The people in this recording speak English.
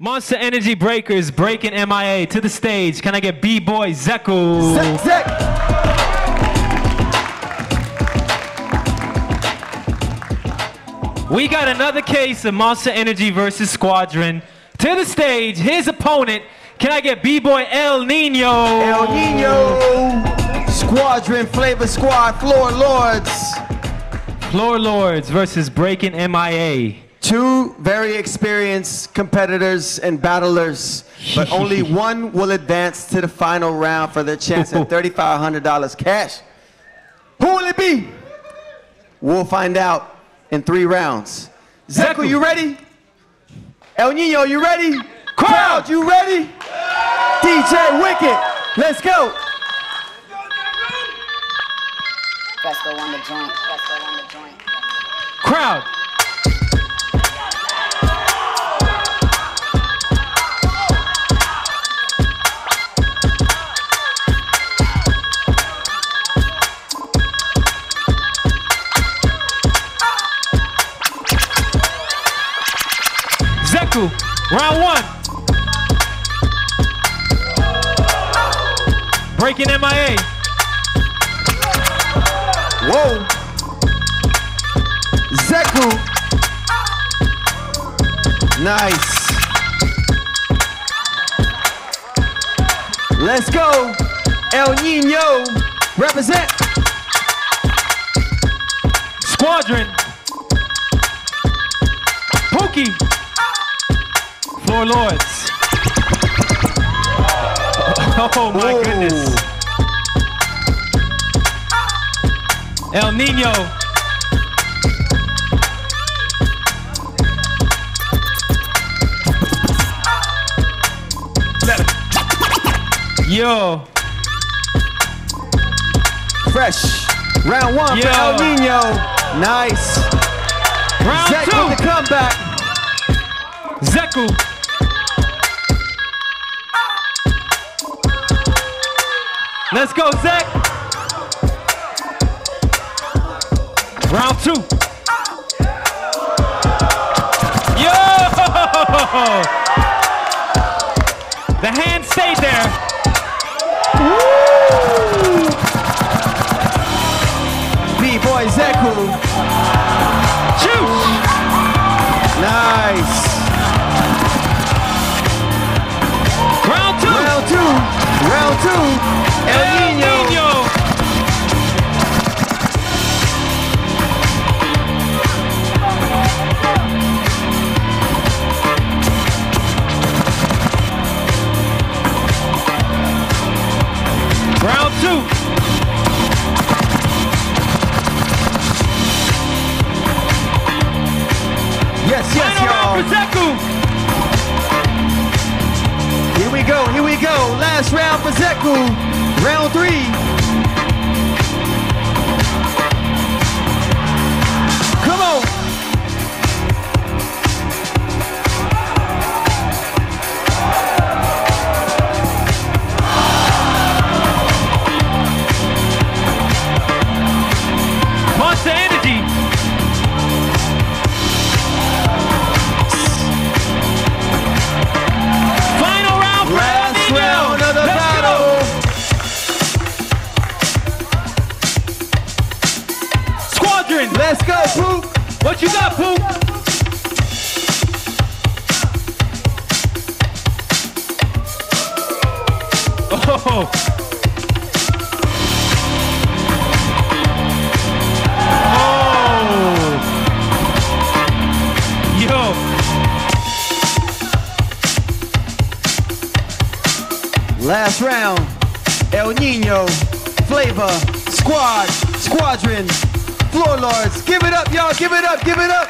Monster Energy Breakers breaking MIA to the stage. Can I get B-Boy Zeku? Zek, Zek. We got another case of Monster Energy versus Squadron. To the stage, his opponent. Can I get B-Boy El Nino? El Nino. Squadron, Flavor Squad, Floor Lords. Floor Lords versus Breaking MIA. Two very experienced competitors and battlers, but only one will advance to the final round for their chance at $3,500 cash. Who will it be? We'll find out in three rounds. Zeku, Zeku. you ready? El Nino, you ready? Crowd, you ready? DJ Wicked, let's go. Fresco on the joint. Fresco on the joint. Crowd. Zeku, round one. Breaking MIA. Whoa. Zeku. Nice. Let's go. El Nino. Represent. Squadron. Pookie. Floor Lords. Oh my Whoa. goodness. El Nino. Yo. Fresh. Round one for El Nino. Nice. Round Zek two. with the comeback. Zeku. Let's go, Zek. Round two. Yo! The hand stayed there. B-Boy Round two. El, El Nino. Nino. Round two. Yes, yes, Final round for y'all. Here we go. Last round for Zeku. Round three. Yo. Last round. El Nino. Flavor. Squad. Squadron. Floor Lords. Give it up, y'all. Give it up. Give it up.